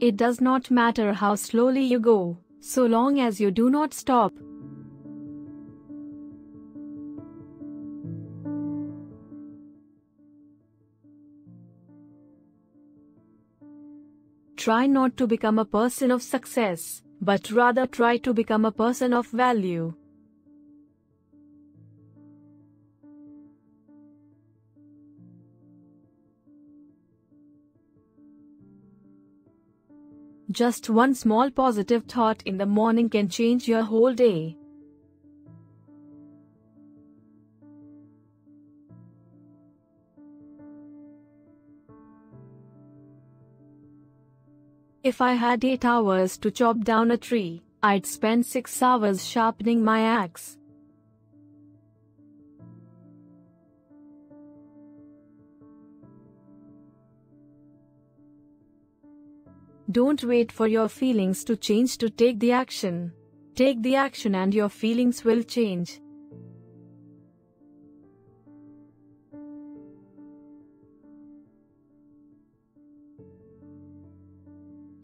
It does not matter how slowly you go, so long as you do not stop. Try not to become a person of success, but rather try to become a person of value. Just one small positive thought in the morning can change your whole day. If I had 8 hours to chop down a tree, I'd spend 6 hours sharpening my axe. Don't wait for your feelings to change to take the action. Take the action and your feelings will change.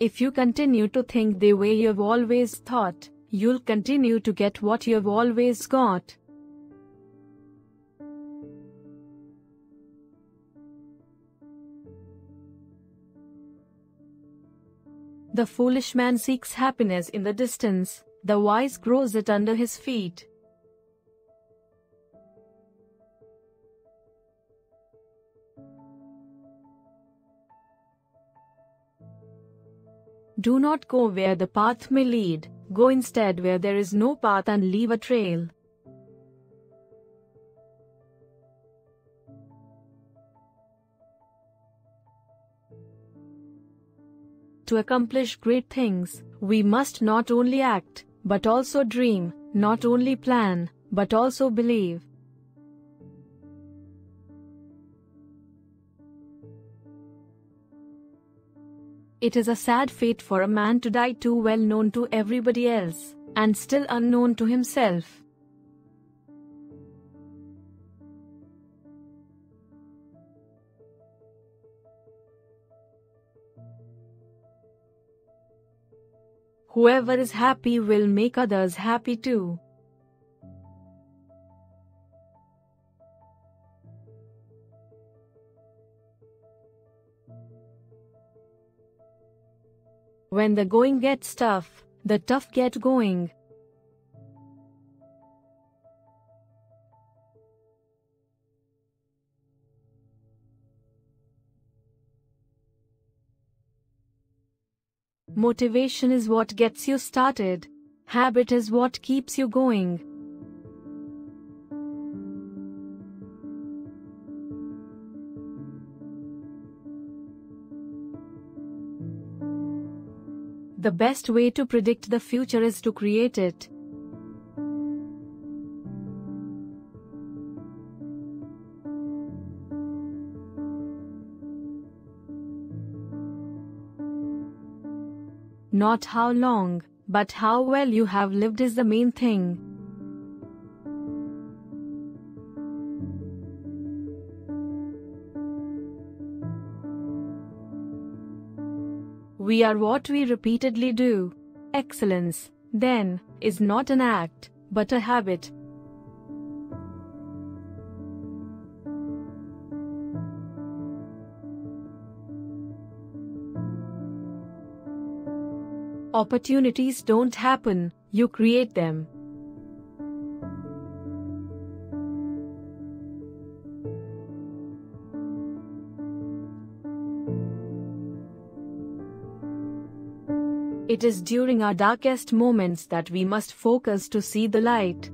If you continue to think the way you've always thought, you'll continue to get what you've always got. The foolish man seeks happiness in the distance, the wise grows it under his feet. Do not go where the path may lead, go instead where there is no path and leave a trail. To accomplish great things, we must not only act, but also dream, not only plan, but also believe. It is a sad fate for a man to die too well known to everybody else, and still unknown to himself. Whoever is happy will make others happy too. When the going gets tough, the tough get going. Motivation is what gets you started. Habit is what keeps you going. The best way to predict the future is to create it. Not how long, but how well you have lived is the main thing. We are what we repeatedly do. Excellence, then, is not an act, but a habit. Opportunities don't happen, you create them. It is during our darkest moments that we must focus to see the light.